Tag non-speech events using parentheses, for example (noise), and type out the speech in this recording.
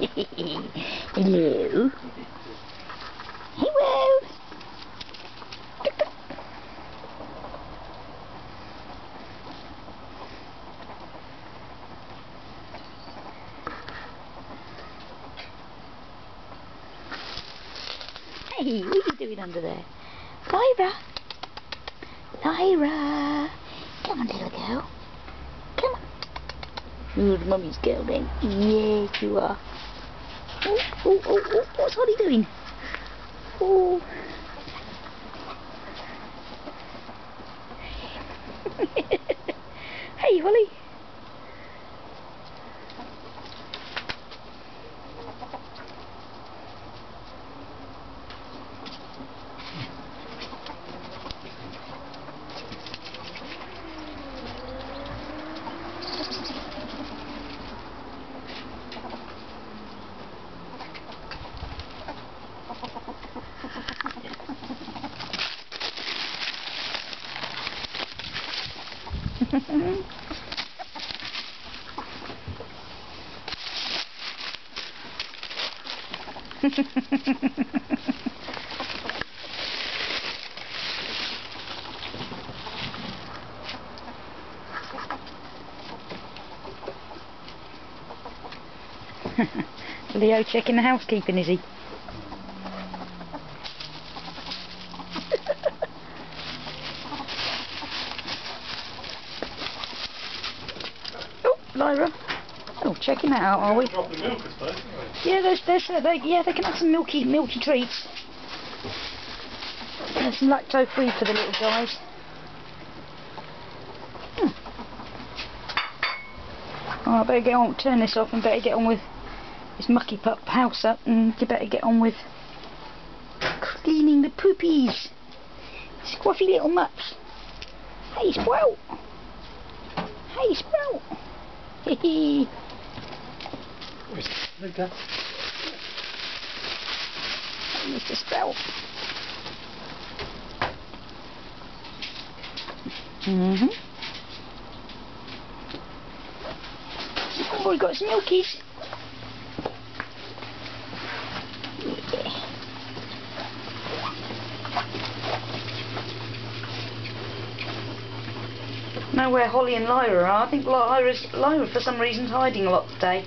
Hello. (laughs) Hello. Hey, what are you doing under there? Lyra. Lyra. Come on, little girl. Come on. Good mummy's girl then. Yes, you are. Oh, oh, oh, oh, oh what's Holly doing? Oh. (laughs) hey, Holly. Leo checking the housekeeping, is he? oh, Lyra. Oh, checking that out, are we? Milk, suppose, Yeah, there's, there's, uh, they, yeah, they can have some milky, milky treats. There's some lacto-free for the little guys. Hmm. Oh, I better get on, turn this off and better get on with this mucky pup house up and you better get on with cleaning the poopies. Squaffy little mups. Hey, Sprout. Hey, Sprout. Hee Where's Luca? Mr. Sprout. Mm-hmm. Oh, we got some Know where Holly and Lyra are. I think Lyra's, Lyra for some reason is hiding a lot today.